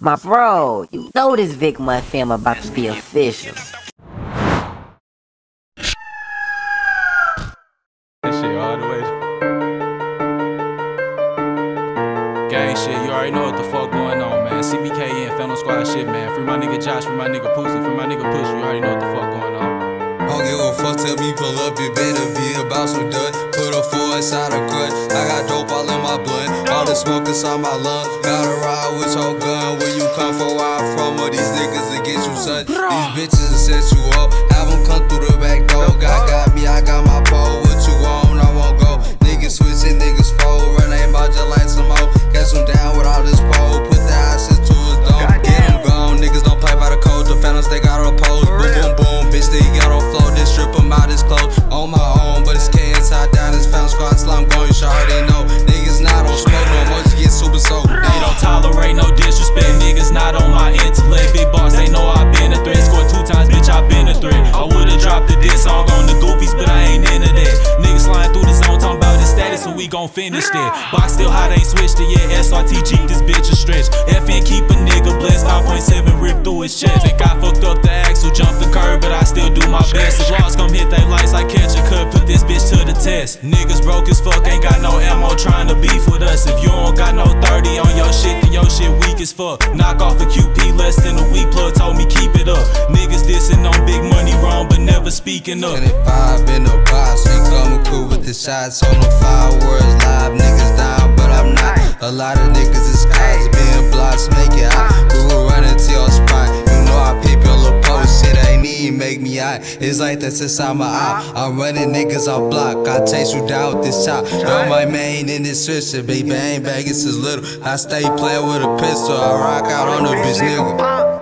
My bro, you know this VickMont fam about to be official. That shit all the way. Gang shit, you already know what the fuck going on, man. CBK and Phantom Squad shit, man. Free my nigga Josh, free my nigga Pussy, free my nigga Push. You already know what the fuck going on. Don't give a fuck, tell me pull up, it better be about some dud. Put a four inside a clutch. Smoke inside my lungs. Gotta ride with your gun. Where you come from, where I'm from, or these niggas that get you son. These bitches will set you up. Have them come through the back door. God got me, I got my we gon' finish that. Box still hot, ain't switched it yet. SRTG, this bitch a stretch. FN keep a nigga blessed. 5.7 rip through his chest. Think I fucked up the axle, jumped the curb, but I still do my best. The laws come hit they lights like catch a cut. Put this bitch to the test. Niggas broke as fuck, ain't got no ammo trying to beef with us. If you don't got no 30 on your shit, then your shit weak as fuck. Knock off the QP less than a week. Plug told me keep it up. Niggas dissing on big money speaking up. 25 in the box, we coming cool with the shots on the fireworks live. Niggas down, but I'm not. A lot of niggas is cops being blocks, make it hot. We will run into your spot. You know I peep your little post, shit ain't even make me hot. It's like that since I'm a op. I'm running niggas off block. I chase you down with this chop. Know my main in this switcher, baby. I ain't bagging since little. I stay playing with a pistol. I rock out on the bitch nigga.